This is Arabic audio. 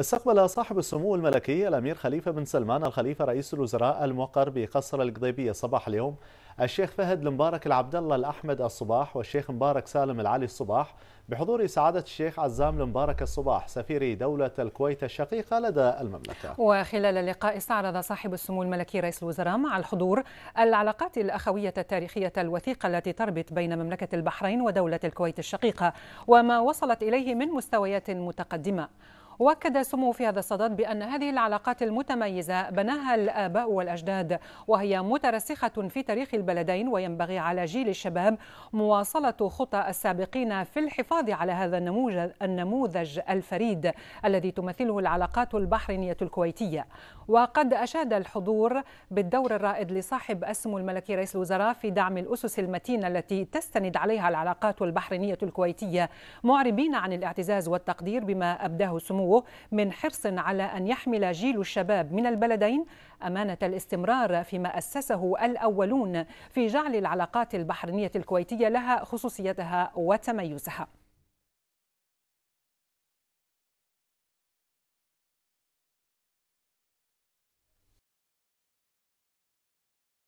استقبل صاحب السمو الملكي الأمير خليفة بن سلمان الخليفة رئيس الوزراء الموقر بقصر القضيبية صباح اليوم الشيخ فهد المبارك العبد الله الأحمد الصباح والشيخ مبارك سالم العلي الصباح بحضور سعادة الشيخ عزام المبارك الصباح سفير دولة الكويت الشقيقة لدى المملكة. وخلال اللقاء استعرض صاحب السمو الملكي رئيس الوزراء مع الحضور العلاقات الأخوية التاريخية الوثيقة التي تربط بين مملكة البحرين ودولة الكويت الشقيقة وما وصلت إليه من مستويات متقدمة. وأكد سمو في هذا الصدد بأن هذه العلاقات المتميزة بناها الآباء والأجداد وهي مترسخة في تاريخ البلدين وينبغي على جيل الشباب مواصلة خطى السابقين في الحفاظ على هذا النموذج النموذج الفريد الذي تمثله العلاقات البحرينية الكويتية. وقد أشاد الحضور بالدور الرائد لصاحب السمو الملكي رئيس الوزراء في دعم الأسس المتينة التي تستند عليها العلاقات البحرينية الكويتية معربين عن الاعتزاز والتقدير بما أبداه سمو سموه من حرص على أن يحمل جيل الشباب من البلدين أمانة الاستمرار فيما أسسه الأولون في جعل العلاقات البحرينية الكويتية لها خصوصيتها وتميزها.